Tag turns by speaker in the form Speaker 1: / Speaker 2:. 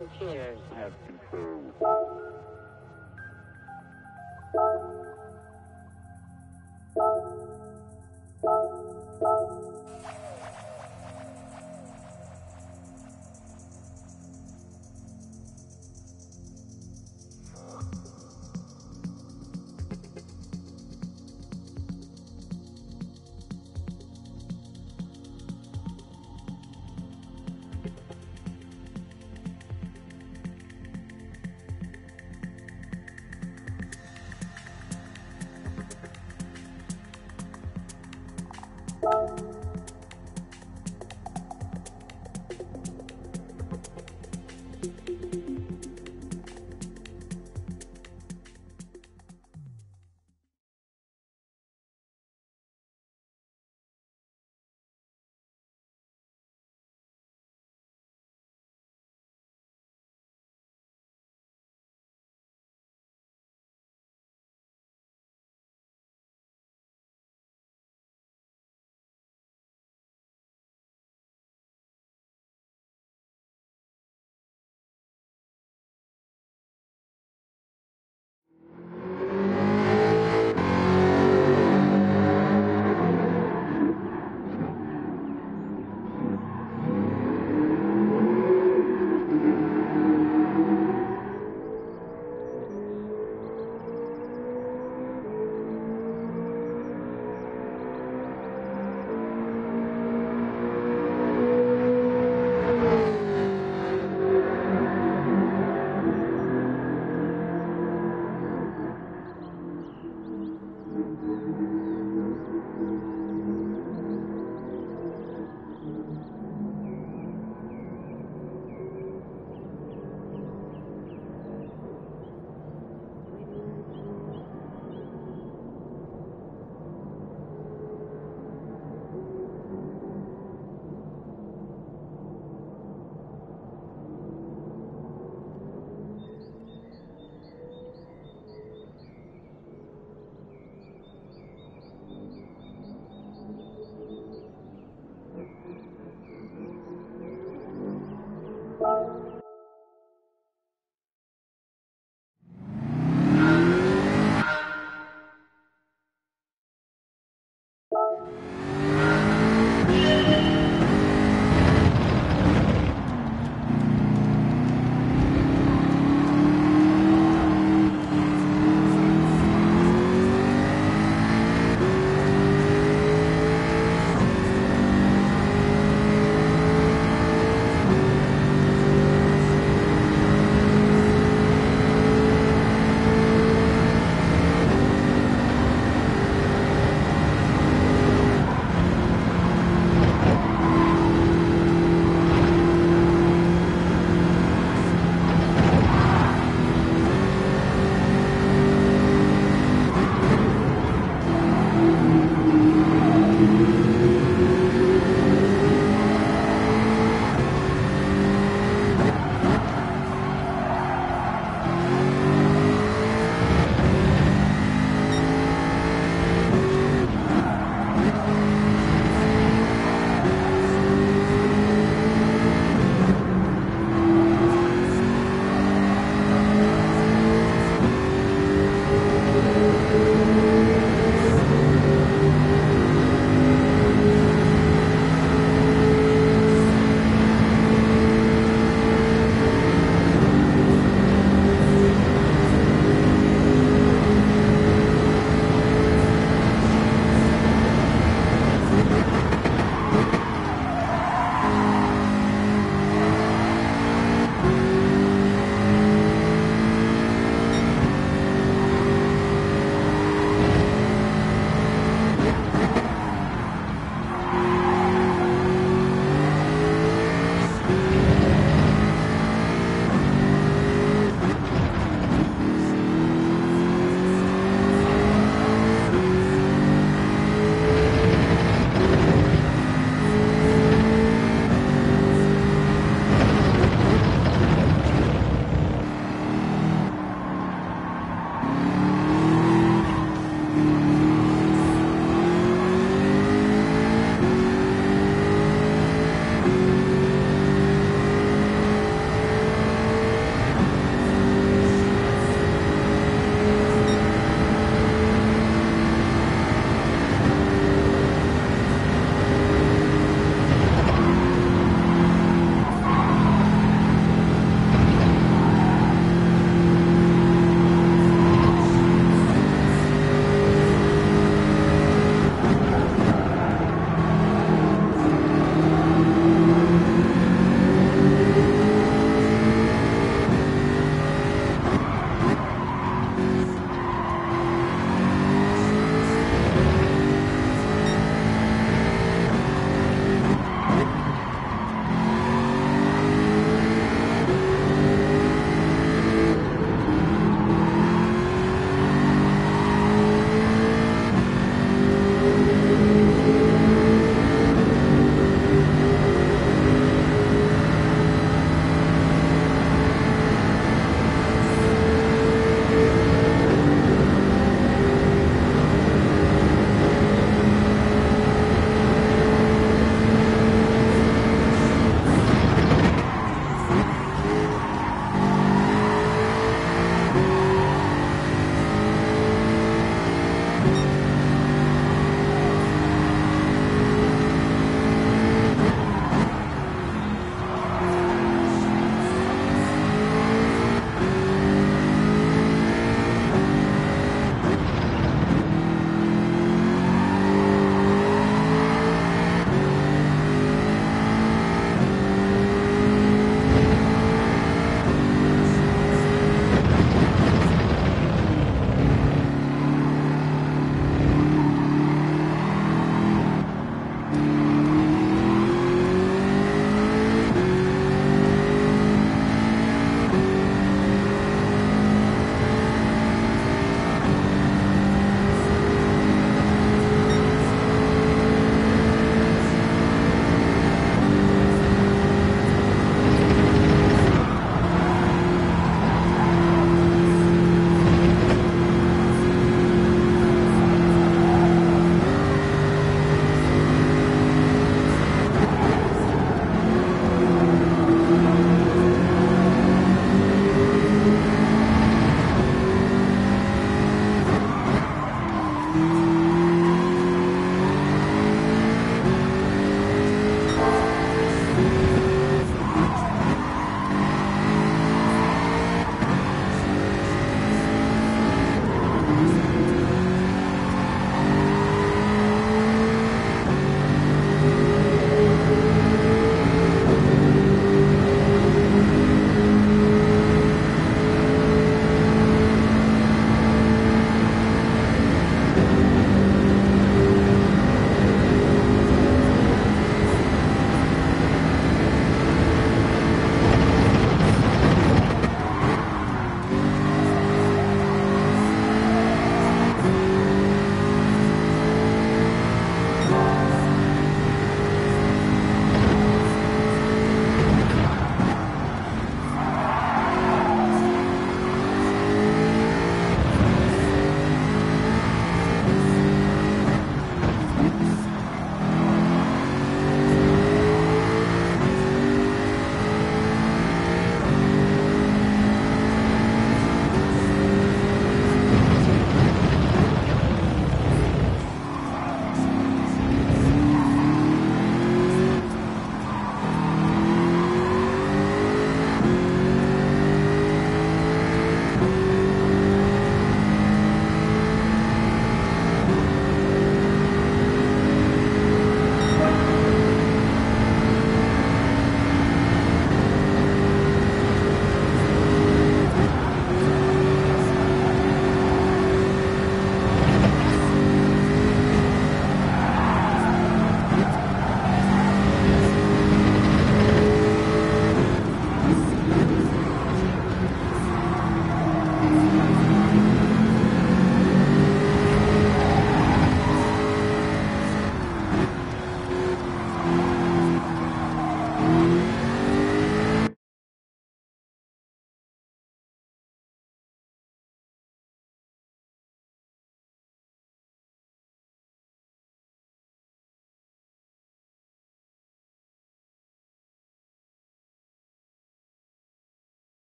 Speaker 1: Computers have control.
Speaker 2: Thank you.